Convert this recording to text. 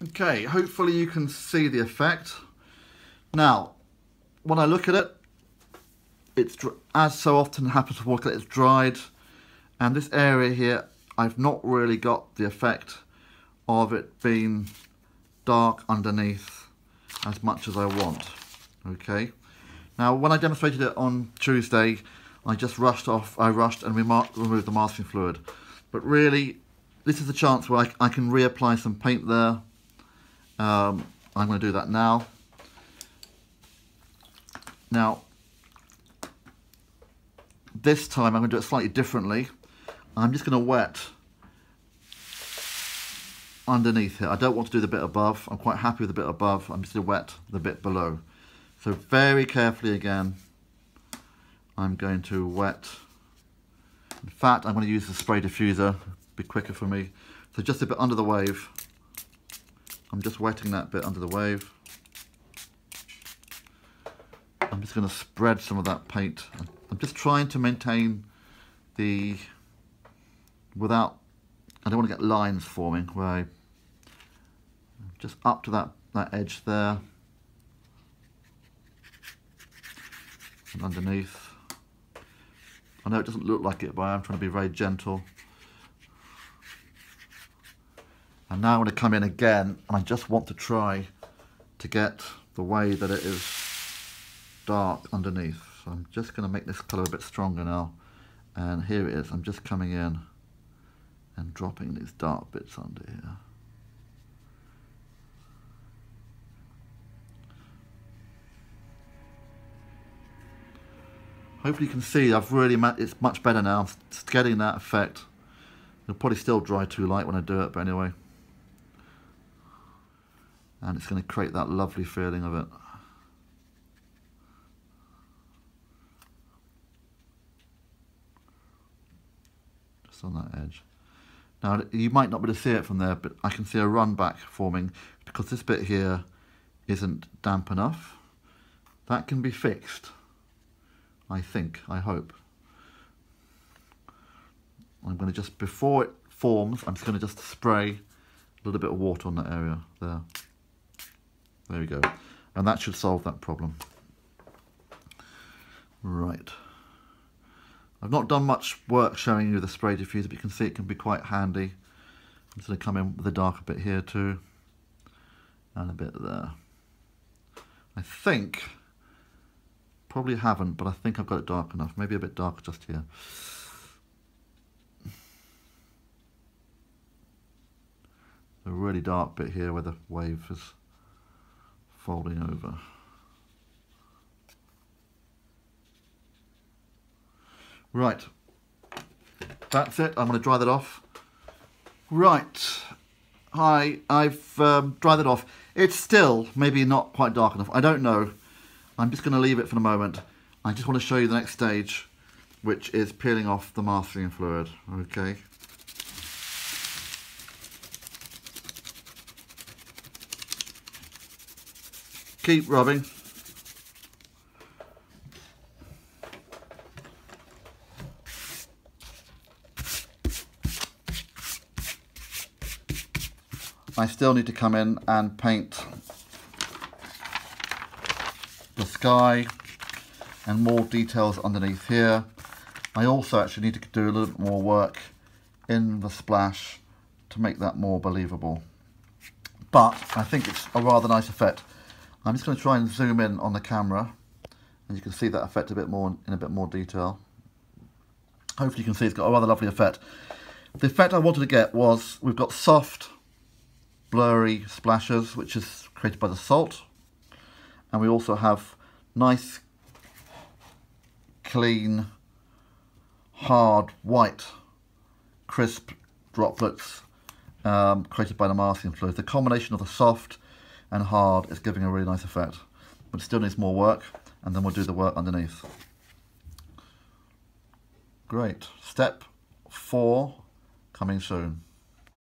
Okay, hopefully you can see the effect. Now, when I look at it, it's as so often happens with watercolour, it's dried. And this area here, I've not really got the effect of it being dark underneath as much as I want. Okay. Now, when I demonstrated it on Tuesday, I just rushed off, I rushed and removed the masking fluid. But really, this is a chance where I, I can reapply some paint there um, I'm going to do that now. Now, this time I'm going to do it slightly differently. I'm just going to wet underneath here. I don't want to do the bit above. I'm quite happy with the bit above. I'm just going to wet the bit below. So very carefully again, I'm going to wet. In fact, I'm going to use the spray diffuser. Be quicker for me. So just a bit under the wave. I'm just wetting that bit under the wave. I'm just going to spread some of that paint. I'm just trying to maintain the, without, I don't want to get lines forming where I, just up to that, that edge there. And underneath. I know it doesn't look like it, but I'm trying to be very gentle. And now I'm going to come in again and I just want to try to get the way that it is dark underneath. So I'm just going to make this colour a bit stronger now. And here it is. I'm just coming in and dropping these dark bits under here. Hopefully you can see I've really, it's much better now. It's getting that effect. It'll probably still dry too light when I do it, but anyway and it's going to create that lovely feeling of it. Just on that edge. Now you might not be able to see it from there but I can see a run back forming because this bit here isn't damp enough. That can be fixed. I think, I hope. I'm going to just, before it forms, I'm just going to just spray a little bit of water on that area there. There we go. And that should solve that problem. Right. I've not done much work showing you the spray diffuser, but you can see it can be quite handy. I'm just going to come in with a darker bit here too. And a bit there. I think, probably haven't, but I think I've got it dark enough. Maybe a bit darker just here. A really dark bit here where the wave is folding over. Right, that's it. I'm going to dry that off. Right, Hi, I've um, dried that off. It's still maybe not quite dark enough. I don't know. I'm just going to leave it for the moment. I just want to show you the next stage, which is peeling off the masking fluid. Okay. Keep rubbing. I still need to come in and paint the sky and more details underneath here. I also actually need to do a little bit more work in the splash to make that more believable. But I think it's a rather nice effect. I'm just going to try and zoom in on the camera and you can see that effect a bit more in a bit more detail. Hopefully you can see it's got a rather lovely effect. The effect I wanted to get was we've got soft, blurry splashes which is created by the salt and we also have nice, clean, hard, white, crisp droplets um, created by the masking fluid. The combination of the soft and hard is giving a really nice effect. But it still needs more work and then we'll do the work underneath. Great. Step four coming soon.